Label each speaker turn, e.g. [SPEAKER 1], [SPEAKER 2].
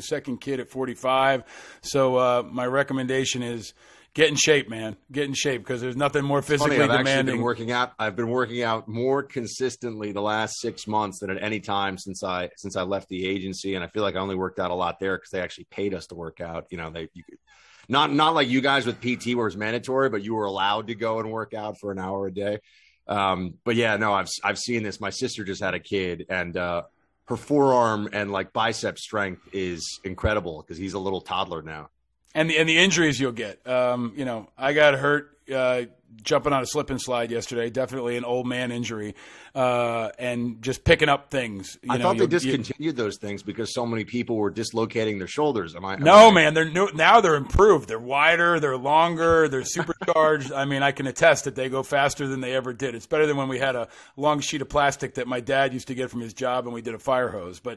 [SPEAKER 1] second kid at 45. So uh, my recommendation is get in shape, man. Get in shape because there's nothing more physically
[SPEAKER 2] Funny, I've
[SPEAKER 1] demanding.
[SPEAKER 2] been working out. I've been working out more consistently the last six months than at any time since I since I left the agency, and I feel like I only worked out a lot there because they actually paid us to work out. You know, they you could, not not like you guys with PT where it's mandatory, but you were allowed to go and work out for an hour a day. Um, but yeah, no, I've I've seen this. My sister just had a kid, and uh, her forearm and like bicep strength is incredible because he's a little toddler now.
[SPEAKER 1] and the and the injuries you'll get. Um, you know, I got hurt uh, jumping on a slip and slide yesterday. Definitely an old man injury, uh, and just picking up things. You
[SPEAKER 2] I
[SPEAKER 1] know,
[SPEAKER 2] thought they
[SPEAKER 1] you'll- you-
[SPEAKER 2] discontinued those things because so many people were dislocating their shoulders. Am I? am
[SPEAKER 1] No,
[SPEAKER 2] I-
[SPEAKER 1] man, they're new, now they're improved. They're wider, they're longer, they're supercharged. I mean, I can attest that they go faster than they ever did. It's better than when we had a long sheet of plastic that my dad used to get from his job and we did a fire hose. But